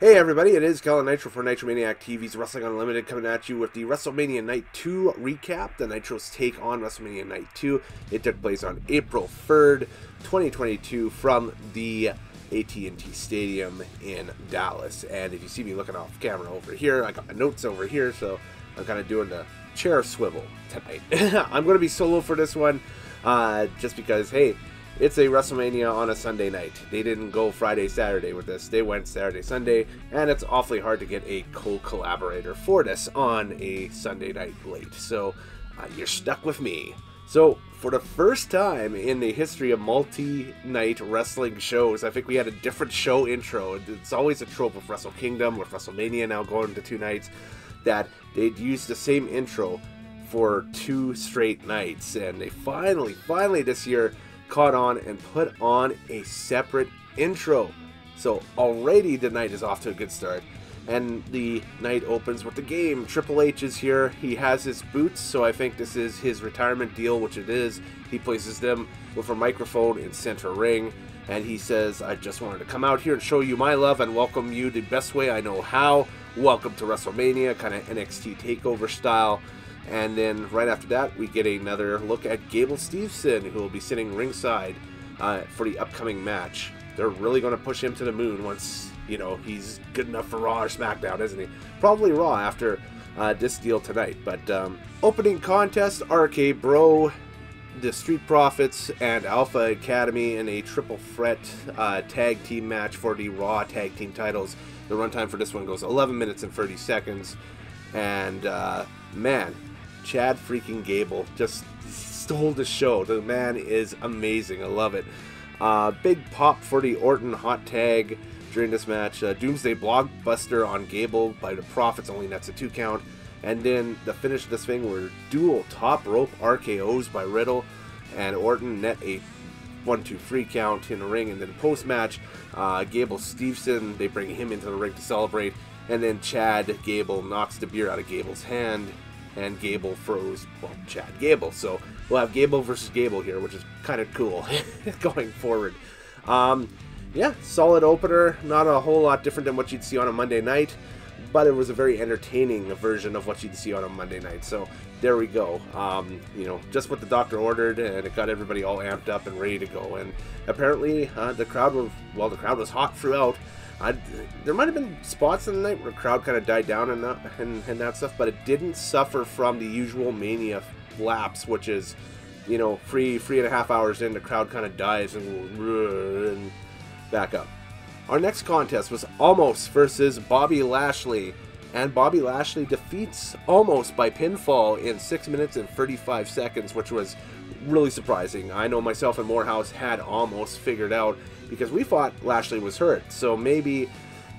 Hey everybody, it is Kellen Nitro for Nitromaniac TV's Wrestling Unlimited coming at you with the WrestleMania Night 2 recap, the Nitro's take on WrestleMania Night 2. It took place on April 3rd, 2022 from the AT&T Stadium in Dallas. And if you see me looking off camera over here, I got my notes over here, so I'm kind of doing the chair swivel tonight. I'm going to be solo for this one, uh, just because, hey, it's a WrestleMania on a Sunday night. They didn't go Friday, Saturday with this. They went Saturday, Sunday, and it's awfully hard to get a co-collaborator for this on a Sunday night late. So uh, you're stuck with me. So for the first time in the history of multi-night wrestling shows, I think we had a different show intro. It's always a trope of Wrestle Kingdom with WrestleMania now going to two nights that they'd use the same intro for two straight nights, and they finally, finally this year caught on and put on a separate intro. So already the night is off to a good start. And the night opens with the game. Triple H is here. He has his boots, so I think this is his retirement deal, which it is. He places them with a microphone in center ring. And he says, I just wanted to come out here and show you my love and welcome you the best way I know how. Welcome to WrestleMania, kind of NXT TakeOver style. And then right after that, we get another look at Gable Steveson, who will be sitting ringside uh, for the upcoming match. They're really going to push him to the moon once, you know, he's good enough for Raw or SmackDown, isn't he? Probably Raw after uh, this deal tonight. But um, opening contest, RK Bro, the Street Profits, and Alpha Academy in a triple threat uh, tag team match for the Raw tag team titles. The runtime for this one goes 11 minutes and 30 seconds. And uh, man, Chad freaking Gable just stole the show. The man is amazing. I love it. Uh, big pop for the Orton hot tag during this match. Uh, Doomsday blockbuster on Gable by the Profits, only nets a two count. And then the finish of this thing were dual top rope RKOs by Riddle and Orton net a one, two, three count in the ring. And then post match, uh, Gable Steveson, they bring him into the ring to celebrate. And then Chad Gable knocks the beer out of Gable's hand and Gable froze, well, Chad Gable. So we'll have Gable versus Gable here, which is kind of cool going forward. Um, yeah, solid opener. Not a whole lot different than what you'd see on a Monday night, but it was a very entertaining version of what you'd see on a Monday night. So there we go. Um, you know, just what the doctor ordered, and it got everybody all amped up and ready to go. And apparently, uh, the crowd was well, the crowd was hot throughout. I, there might have been spots in the night where the crowd kind of died down and that, and, and that stuff, but it didn't suffer from the usual mania lapse, which is, you know, three three and a half hours in, the crowd kind of dies and, and back up. Our next contest was Omos versus Bobby Lashley, and Bobby Lashley defeats Omos by pinfall in 6 minutes and 35 seconds, which was really surprising. I know myself and Moorhouse had Omos figured out because we thought Lashley was hurt. So maybe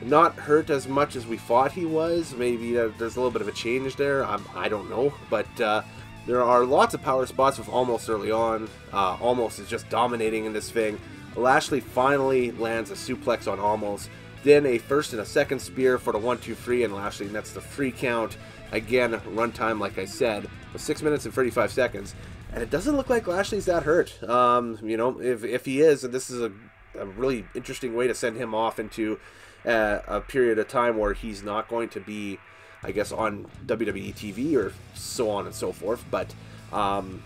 not hurt as much as we thought he was. Maybe there's a little bit of a change there. I'm, I do not know. But uh, there are lots of power spots with Omos early on. Uh, Omos is just dominating in this thing. Lashley finally lands a suplex on Omos. Then a first and a second spear for the 1 2 3, and Lashley nets the free count. Again, runtime, like I said, was 6 minutes and 35 seconds. And it doesn't look like Lashley's that hurt. Um, you know, if, if he is, and this is a a really interesting way to send him off into uh, a period of time where he's not going to be, I guess, on WWE TV or so on and so forth. But um,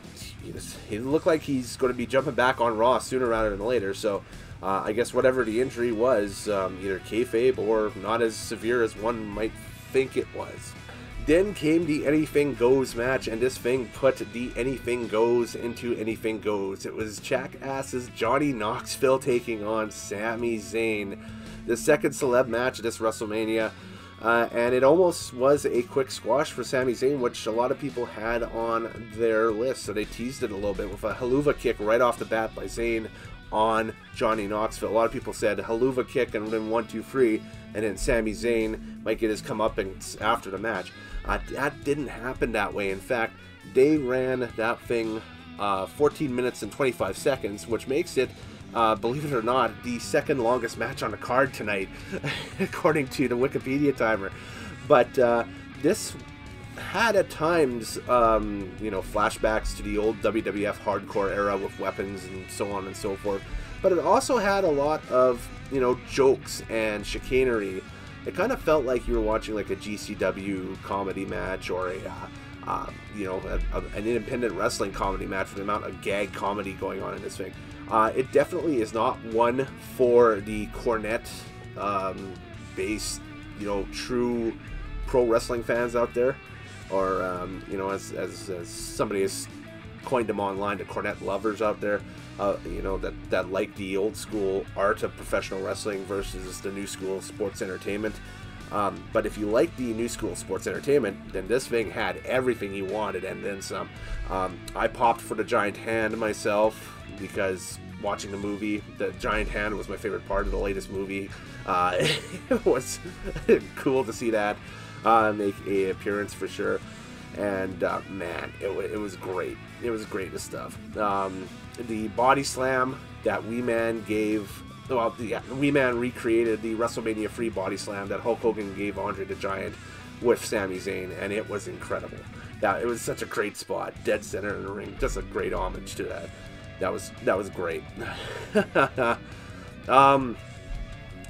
he looked like he's going to be jumping back on Raw sooner rather than later. So uh, I guess whatever the injury was, um, either kayfabe or not as severe as one might think it was. Then came the Anything Goes match, and this thing put the Anything Goes into Anything Goes. It was Jackass's Johnny Knoxville taking on Sami Zayn, the second celeb match of this WrestleMania. Uh, and it almost was a quick squash for Sami Zayn, which a lot of people had on their list. So they teased it a little bit with a Helluva kick right off the bat by Zayn on Johnny Knoxville. A lot of people said Helluva kick and then one, two, three, and then Sami Zayn might get his come comeuppance after the match. Uh, that didn't happen that way. In fact, they ran that thing uh, 14 minutes and 25 seconds, which makes it, uh, believe it or not, the second longest match on the card tonight, according to the Wikipedia timer. But uh, this had at times, um, you know, flashbacks to the old WWF hardcore era with weapons and so on and so forth. But it also had a lot of, you know, jokes and chicanery it kind of felt like you were watching like a GCW comedy match or a, uh, uh, you know, a, a, an independent wrestling comedy match with the amount of gag comedy going on in this thing. Uh, it definitely is not one for the Cornette um, based, you know, true pro wrestling fans out there, or um, you know, as, as, as somebody has coined them online, the Cornette lovers out there, uh, you know, that that like the old school art of professional wrestling versus the new school sports entertainment. Um, but if you like the new school sports entertainment, then this thing had everything you wanted and then some. Um, I popped for the giant hand myself because watching the movie, the giant hand was my favorite part of the latest movie. Uh, it was cool to see that uh, make a appearance for sure. And uh, man, it, it was great. It was great stuff. Um, the body slam that Wee Man gave well, yeah, Wee Man recreated the WrestleMania free body slam that Hulk Hogan gave Andre the Giant with Sami Zayn, and it was incredible. That it was such a great spot, dead center in the ring, just a great homage to that. That was that was great. um,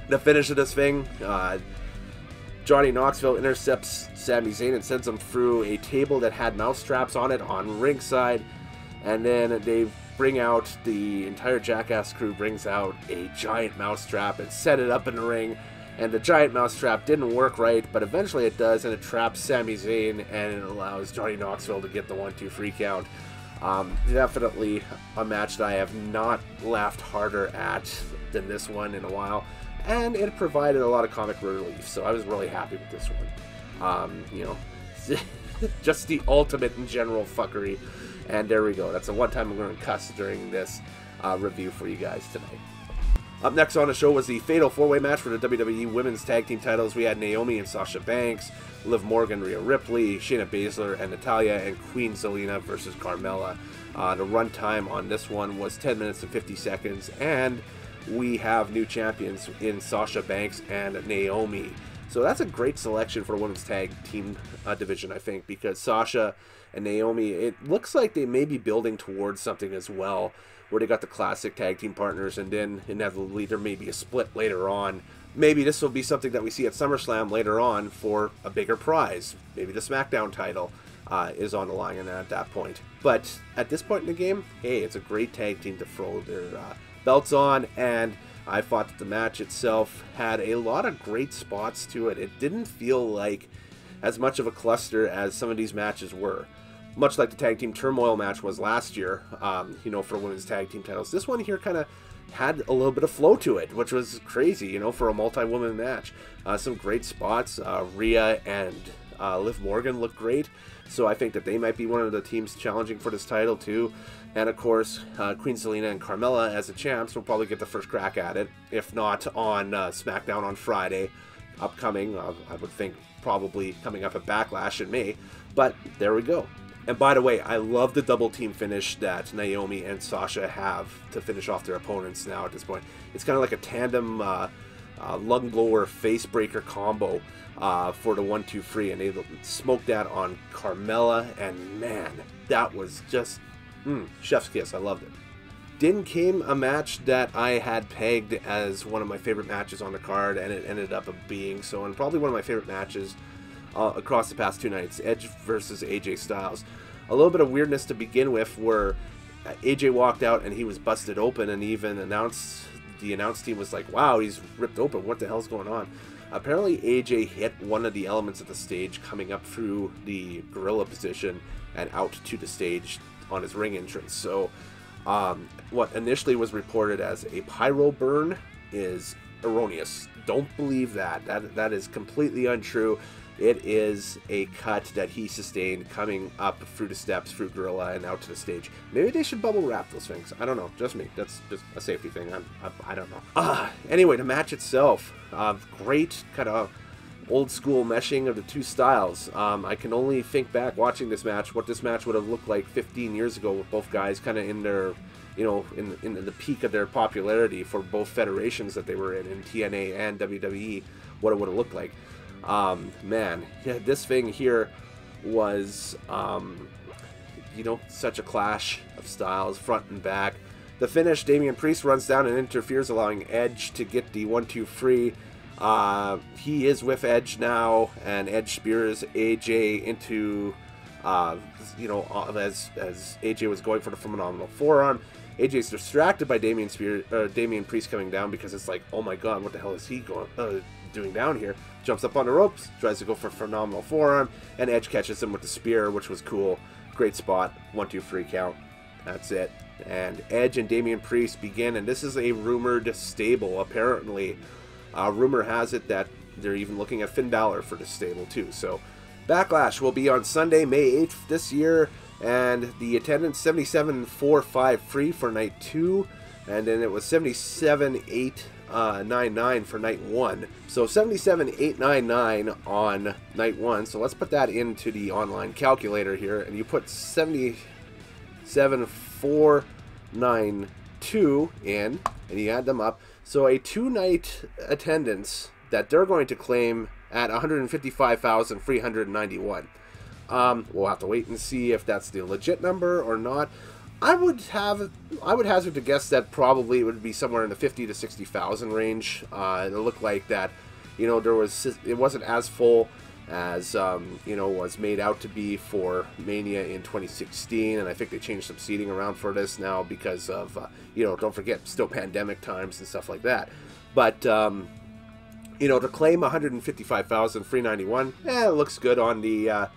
the finish of this thing, uh, Johnny Knoxville intercepts Sami Zayn and sends him through a table that had mouse traps on it on ringside, and then they bring out the entire Jackass crew brings out a giant mousetrap and set it up in the ring. And the giant mousetrap didn't work right, but eventually it does, and it traps Sami Zayn and it allows Johnny Knoxville to get the one-two count. Um, definitely a match that I have not laughed harder at than this one in a while, and it provided a lot of comic relief, so I was really happy with this one. Um, you know, just the ultimate in general fuckery. And there we go. That's the one time I'm going to cuss during this uh, review for you guys tonight. Up next on the show was the Fatal 4-Way match for the WWE Women's Tag Team titles. We had Naomi and Sasha Banks, Liv Morgan, Rhea Ripley, Shayna Baszler and Natalya, and Queen Zelina versus Carmella. Uh, the runtime on this one was 10 minutes and 50 seconds, and we have new champions in Sasha Banks and Naomi. So that's a great selection for a women's tag team uh, division, I think, because Sasha and Naomi, it looks like they may be building towards something as well, where they got the classic tag team partners, and then inevitably there may be a split later on. Maybe this will be something that we see at SummerSlam later on for a bigger prize. Maybe the SmackDown title uh, is on the line at that point. But at this point in the game, hey, it's a great tag team to throw their uh, belts on, and I thought that the match itself had a lot of great spots to it. It didn't feel like as much of a cluster as some of these matches were much like the tag team turmoil match was last year, um, you know, for women's tag team titles. This one here kind of had a little bit of flow to it, which was crazy, you know, for a multi-woman match. Uh, some great spots. Uh, Rhea and uh, Liv Morgan looked great, so I think that they might be one of the teams challenging for this title too. And of course, uh, Queen Zelina and Carmella as the champs will probably get the first crack at it, if not on uh, SmackDown on Friday, upcoming. Uh, I would think probably coming up at Backlash in May. But there we go. And by the way, I love the double team finish that Naomi and Sasha have to finish off their opponents now at this point. It's kind of like a tandem uh, uh, lung blower face breaker combo uh, for the one two free, and they smoked that on Carmella, and man, that was just mm, chef's kiss. I loved it. Then came a match that I had pegged as one of my favorite matches on the card, and it ended up being so, and probably one of my favorite matches uh, across the past two nights Edge versus AJ Styles. A little bit of weirdness to begin with, where AJ walked out and he was busted open, and even announced the announce team was like, "Wow, he's ripped open. What the hell's going on?" Apparently, AJ hit one of the elements of the stage coming up through the gorilla position and out to the stage on his ring entrance. So, um, what initially was reported as a pyro burn is erroneous. Don't believe that. That that is completely untrue. It is a cut that he sustained coming up through the steps, through Gorilla, and out to the stage. Maybe they should bubble wrap those things. I don't know. Just me. That's just a safety thing. I'm, I, I don't know. Uh, anyway, the match itself. Uh, great kind of old school meshing of the two styles. Um, I can only think back watching this match, what this match would have looked like 15 years ago with both guys kind of in their, you know, in, in the peak of their popularity for both federations that they were in, in TNA and WWE, what it would have looked like. Um, man, yeah, this thing here was, um, you know, such a clash of styles, front and back. The finish, Damian Priest runs down and interferes, allowing Edge to get the 1-2 free. Uh, he is with Edge now, and Edge spears AJ into, uh, you know, as as AJ was going for the phenomenal forearm. AJ's distracted by Damian Spear, uh, Damian Priest coming down because it's like, oh my god, what the hell is he going uh, doing down here? Jumps up on the ropes, tries to go for phenomenal forearm, and Edge catches him with the spear, which was cool. Great spot. One, two, three count. That's it. And Edge and Damian Priest begin, and this is a rumored stable, apparently. Uh, rumor has it that they're even looking at Finn Balor for the stable, too. So, Backlash will be on Sunday, May 8th this year, and the attendance 77,453 for night 2, and then it was 77,899 for night 1. So 77,899 on night 1. So let's put that into the online calculator here, and you put 77,492 in, and you add them up. So a two night attendance that they're going to claim at 155,391. Um, we'll have to wait and see if that's the legit number or not. I would have, I would hazard to guess that probably it would be somewhere in the 50 to 60,000 range. Uh, it looked like that, you know, there was, it wasn't as full as, um, you know, was made out to be for Mania in 2016. And I think they changed some seating around for this now because of, uh, you know, don't forget, still pandemic times and stuff like that. But, um, you know, to claim 155,391, eh, looks good on the, uh,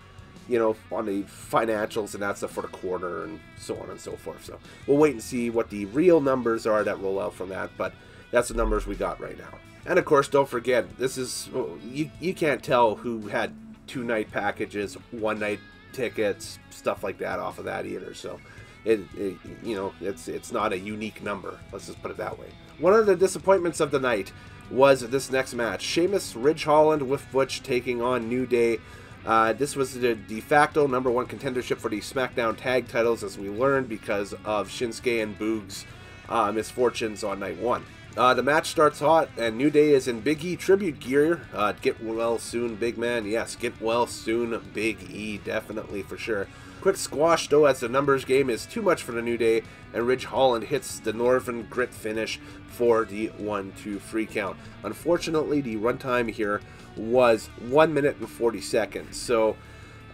you know, on the financials and that stuff for the quarter and so on and so forth. So we'll wait and see what the real numbers are that roll out from that, but that's the numbers we got right now. And of course, don't forget, this is, you, you can't tell who had two night packages, one night tickets, stuff like that off of that either. So it, it, you know, it's, it's not a unique number. Let's just put it that way. One of the disappointments of the night was this next match. Sheamus, Ridge Holland with Butch taking on New Day. Uh, this was the de facto number one contendership for the SmackDown tag titles, as we learned, because of Shinsuke and Boog's uh, misfortunes on night one. Uh, the match starts hot, and New Day is in Big E tribute gear. Uh, get well soon, big man. Yes, get well soon, Big E, definitely for sure. Quick squash, though, as the numbers game is too much for the New Day, and Ridge Holland hits the Northern Grit finish for the 1 2 free count. Unfortunately, the runtime here was 1 minute and 40 seconds. So,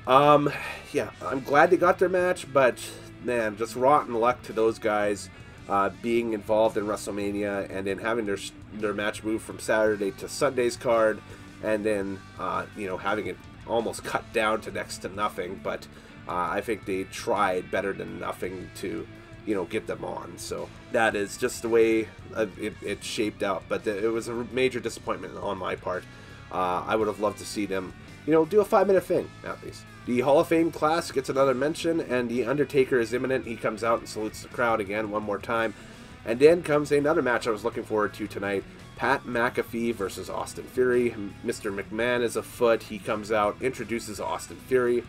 um, yeah, I'm glad they got their match, but man, just rotten luck to those guys uh, being involved in WrestleMania and then having their their match move from Saturday to Sunday's card, and then uh, you know having it almost cut down to next to nothing. But uh, I think they tried better than nothing to you know get them on. So that is just the way uh, it, it shaped out. But it was a major disappointment on my part. Uh, I would have loved to see them, you know, do a five minute thing at least. The Hall of Fame class gets another mention, and The Undertaker is imminent. He comes out and salutes the crowd again one more time. And then comes another match I was looking forward to tonight Pat McAfee versus Austin Fury. Mr. McMahon is afoot. He comes out, introduces Austin Theory.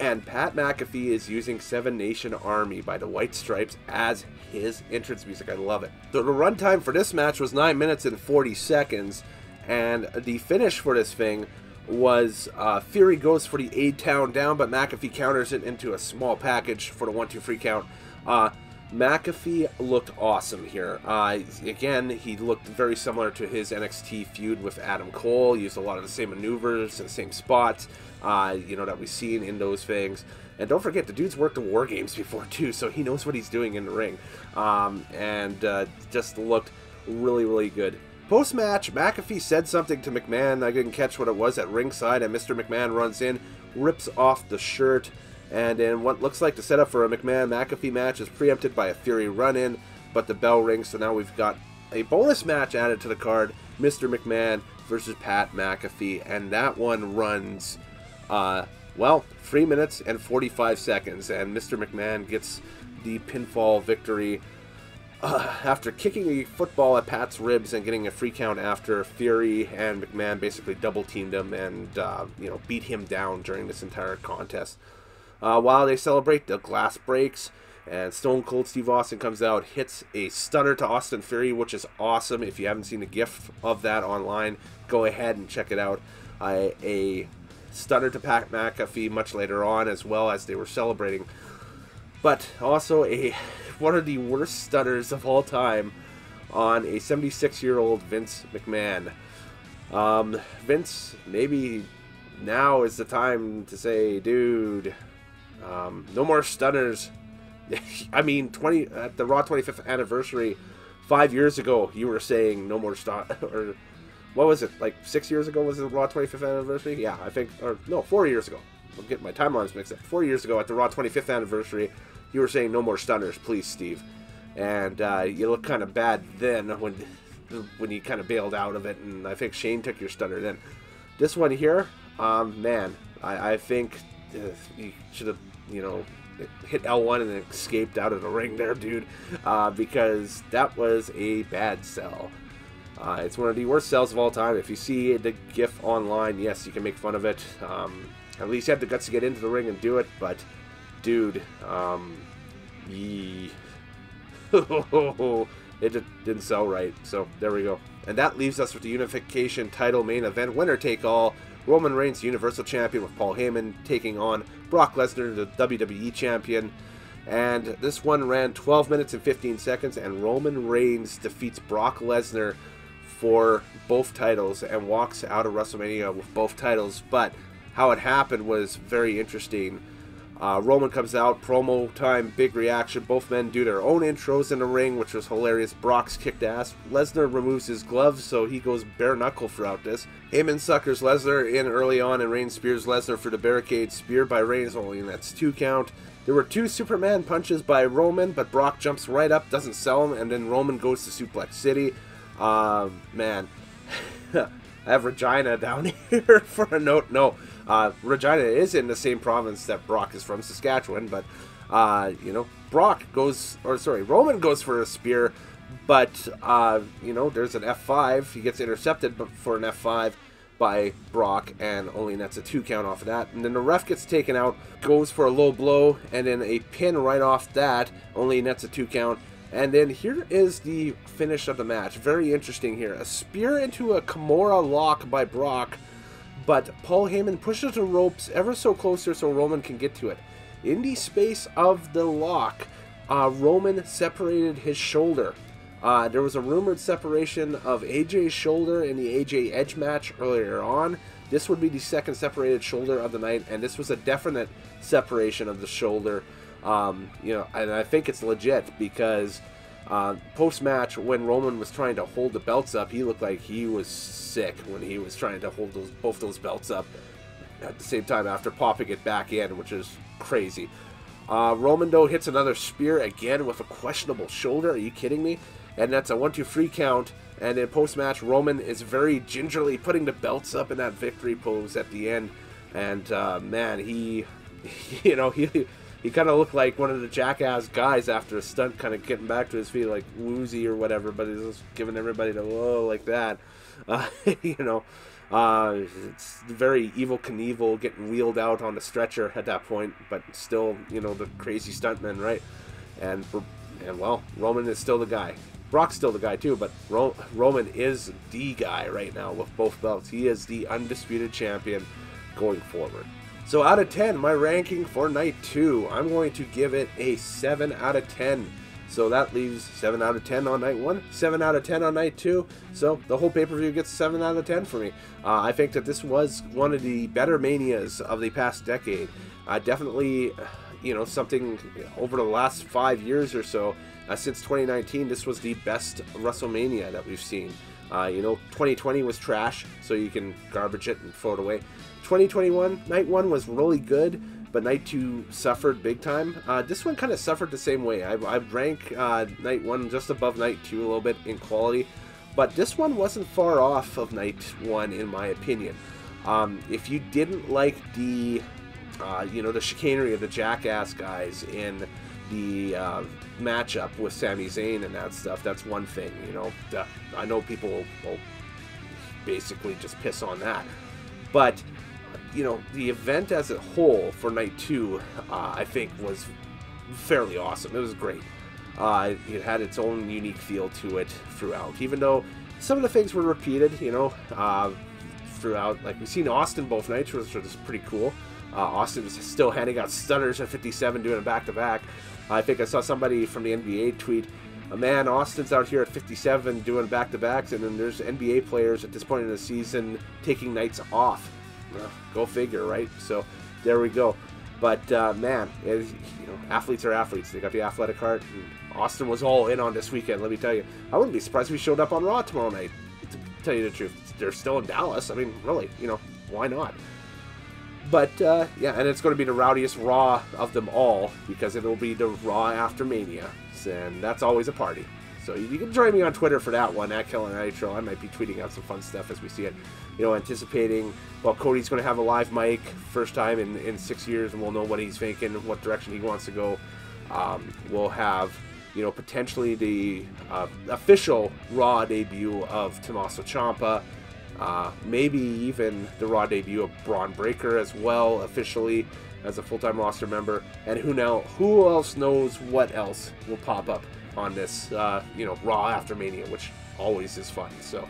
And Pat McAfee is using Seven Nation Army by the White Stripes as his entrance music. I love it. The runtime for this match was 9 minutes and 40 seconds. And the finish for this thing was uh, Fury goes for the A Town down, but McAfee counters it into a small package for the 1 2 free count. Uh, McAfee looked awesome here. Uh, again, he looked very similar to his NXT feud with Adam Cole. Used a lot of the same maneuvers and same spots, uh, you know, that we've seen in those things. And don't forget, the dude's worked in War Games before too, so he knows what he's doing in the ring. Um, and uh, just looked really, really good. Post match, McAfee said something to McMahon. I didn't catch what it was at ringside, and Mr. McMahon runs in, rips off the shirt, and in what looks like the setup for a McMahon McAfee match is preempted by a Fury run in, but the bell rings, so now we've got a bonus match added to the card Mr. McMahon versus Pat McAfee, and that one runs, uh, well, 3 minutes and 45 seconds, and Mr. McMahon gets the pinfall victory uh, after kicking a football at Pat's ribs and getting a free count after Fury and McMahon basically double teamed him and uh, you know beat him down during this entire contest. Uh, while they celebrate, the glass breaks and Stone Cold Steve Austin comes out, hits a stunner to Austin Fury, which is awesome. If you haven't seen the GIF of that online, go ahead and check it out. a stunner to Pat McAfee much later on, as well as they were celebrating. But also a one of the worst stutters of all time on a 76 year old Vince McMahon. Um, Vince, maybe now is the time to say, dude, um, no more stunners. I mean, 20 at the Raw 25th anniversary, five years ago, you were saying no more stun or what was it like six years ago was the Raw 25th anniversary? Yeah, I think or no, four years ago. I'm getting my timelines mixed up. Four years ago at the Raw 25th anniversary, you were saying no more stunners, please, Steve. And uh, you look kind of bad then when when you kind of bailed out of it, and I think Shane took your stunner then. This one here, um, man, I, I think uh, you should have, you know, hit L1 and escaped out of the ring there, dude, uh, because that was a bad sell. Uh, it's one of the worst sells of all time. If you see the GIF online, yes, you can make fun of it. Um, at least you have the guts to get into the ring and do it, but, dude, um, yee. it didn't sell right. So there we go. And that leaves us with the unification title main event winner take all. Roman Reigns, Universal Champion, with Paul Heyman taking on Brock Lesnar, the WWE Champion. And this one ran 12 minutes and 15 seconds, and Roman Reigns defeats Brock Lesnar for both titles and walks out of WrestleMania with both titles. But how it happened was very interesting. Uh, Roman comes out, promo time, big reaction. Both men do their own intros in the ring, which was hilarious. Brock's kicked ass. Lesnar removes his gloves, so he goes bare knuckle throughout this. Heyman suckers Lesnar in early on, and Reigns spears Lesnar for the barricade. Spear by Reigns only, and that's two count. There were two Superman punches by Roman, but Brock jumps right up, doesn't sell him, and then Roman goes to Suplex City. Uh, man, I have Regina down here for a note. No, uh, Regina is in the same province that Brock is from, Saskatchewan, but, uh, you know, Brock goes, or sorry, Roman goes for a spear, but, uh, you know, there's an F5. He gets intercepted but for an F5 by Brock, and only nets a two count off of that. And then the ref gets taken out, goes for a low blow, and then a pin right off that, only nets a two count. And then here is the finish of the match. Very interesting here. A spear into a Kimura lock by Brock but Paul Heyman pushes the ropes ever so closer so Roman can get to it. In the space of the lock, uh, Roman separated his shoulder. Uh, there was a rumored separation of AJ's shoulder in the AJ Edge match earlier on. This would be the second separated shoulder of the night, and this was a definite separation of the shoulder. Um, you know, and I think it's legit because uh, Post match, when Roman was trying to hold the belts up, he looked like he was sick when he was trying to hold those both those belts up at the same time after popping it back in, which is crazy. Uh, Roman though hits another spear again with a questionable shoulder. Are you kidding me? And that's a one-two-three count. And in post-match, Roman is very gingerly putting the belts up in that victory pose at the end. And uh, man, he, you know, he he kind of looked like one of the jackass guys after a stunt, kind of getting back to his feet, like woozy or whatever. But he's just giving everybody the whoa like that. Uh, you know, uh, it's very Evel Knievel getting wheeled out on the stretcher at that point, but still, you know, the crazy stuntman, right? And and well, Roman is still the guy. Brock's still the guy too, but Ro Roman is the guy right now with both belts. He is the undisputed champion going forward. So out of 10, my ranking for night 2, I'm going to give it a 7 out of 10. So that leaves 7 out of 10 on night 1, 7 out of 10 on night 2. So the whole pay-per-view gets 7 out of 10 for me. Uh, I think that this was one of the better manias of the past decade. Uh, definitely, you know, something over the last five years or so, uh, since 2019, this was the best WrestleMania that we've seen. Uh, you know, 2020 was trash, so you can garbage it and throw it away. 2021, night one was really good, but night two suffered big time. Uh, this one kind of suffered the same way. I, I rank uh, night one just above night two a little bit in quality, but this one wasn't far off of night one in my opinion. Um, if you didn't like the, uh, you know, the chicanery of the jackass guys in the uh, matchup with Sami Zayn and that stuff, that's one thing. You know, I know people will, will basically just piss on that, but you know, the event as a whole for night two, uh, I think was fairly awesome. It was great. Uh, it had its own unique feel to it throughout, even though some of the things were repeated, you know, uh, throughout. Like we've seen Austin both nights, which was pretty cool. Uh, Austin was still handing out stunners at 57, doing a back to back. I think I saw somebody from the NBA tweet a man, Austin's out here at 57 doing back to backs, and then there's NBA players at this point in the season taking nights off. Well, go figure, right? So there we go. But uh, man, it, you know, athletes are athletes. They got the athletic heart. Austin was all in on this weekend. Let me tell you, I wouldn't be surprised if he showed up on Raw tomorrow night. To tell you the truth, they're still in Dallas. I mean, really, you know, why not? But uh, yeah, and it's going to be the rowdiest Raw of them all because it'll be the Raw after Mania, and that's always a party. So you can join me on Twitter for that one at Kellen Nitro. I might be tweeting out some fun stuff as we see it. You know, anticipating. Well, Cody's going to have a live mic first time in in six years, and we'll know what he's thinking, what direction he wants to go. Um, we'll have you know potentially the uh, official Raw debut of Tommaso Ciampa. Uh, maybe even the Raw debut of Bron Breakker as well, officially as a full-time roster member. And who now? Who else knows what else will pop up on this? Uh, you know, Raw after Mania, which always is fun. So,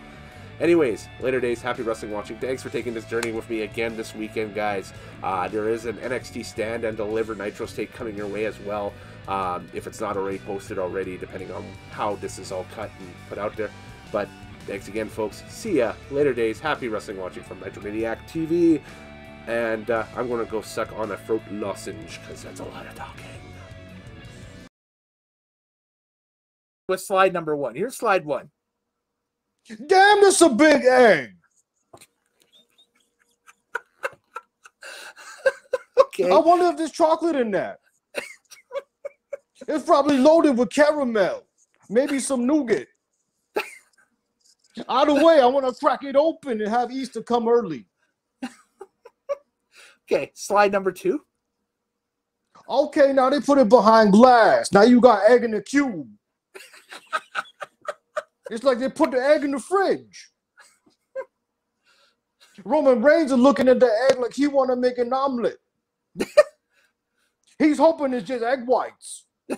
anyways, later days. Happy wrestling watching. Thanks for taking this journey with me again this weekend, guys. Uh, there is an NXT Stand and Deliver Nitro State coming your way as well. Um, if it's not already posted already, depending on how this is all cut and put out there. But Thanks again, folks. See ya. Later days. Happy wrestling watching from Nitromaniac TV. And uh, I'm going to go suck on a fruit lozenge because that's a lot of talking. With slide number one. Here's slide one. Damn, that's a big egg. okay. I wonder if there's chocolate in that. it's probably loaded with caramel, maybe some nougat. Either way, I want to crack it open and have Easter come early. okay, slide number two. Okay, now they put it behind glass. Now you got egg in the cube. It's like they put the egg in the fridge. Roman Reigns is looking at the egg like he want to make an omelet. He's hoping it's just egg whites.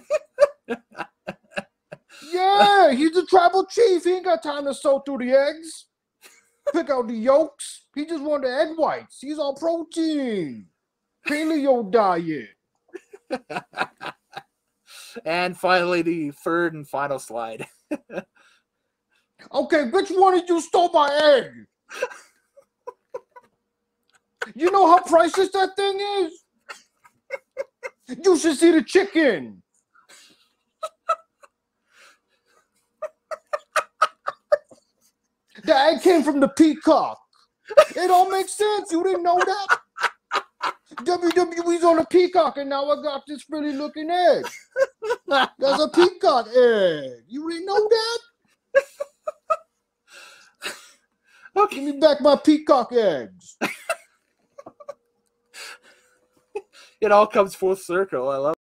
Yeah, he's a tribal chief. He ain't got time to sow through the eggs, pick out the yolks. He just want the egg whites. He's on protein, paleo diet. and finally, the third and final slide. okay, which one of you stole my egg? you know how priceless that thing is? You should see the chicken. The egg came from the peacock. It all makes sense. You didn't know that? WWE's on a peacock, and now I got this pretty looking egg. That's a peacock egg. Eh? You didn't know that? Okay. Give me back my peacock eggs. it all comes full circle. I love